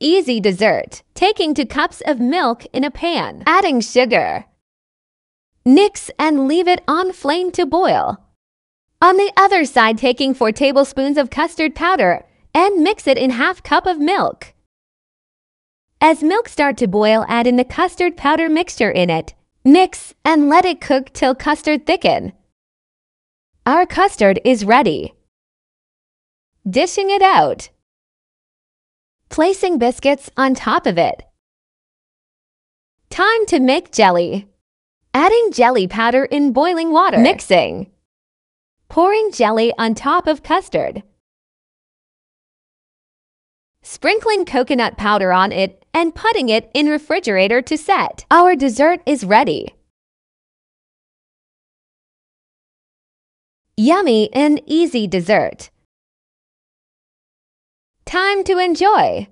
easy dessert. Taking 2 cups of milk in a pan. Adding sugar. Mix and leave it on flame to boil. On the other side, taking 4 tablespoons of custard powder and mix it in half cup of milk. As milk start to boil, add in the custard powder mixture in it. Mix and let it cook till custard thicken. Our custard is ready. Dishing it out. Placing biscuits on top of it. Time to make jelly. Adding jelly powder in boiling water. Mixing. Pouring jelly on top of custard. Sprinkling coconut powder on it and putting it in refrigerator to set. Our dessert is ready. Yummy and easy dessert. Time to enjoy!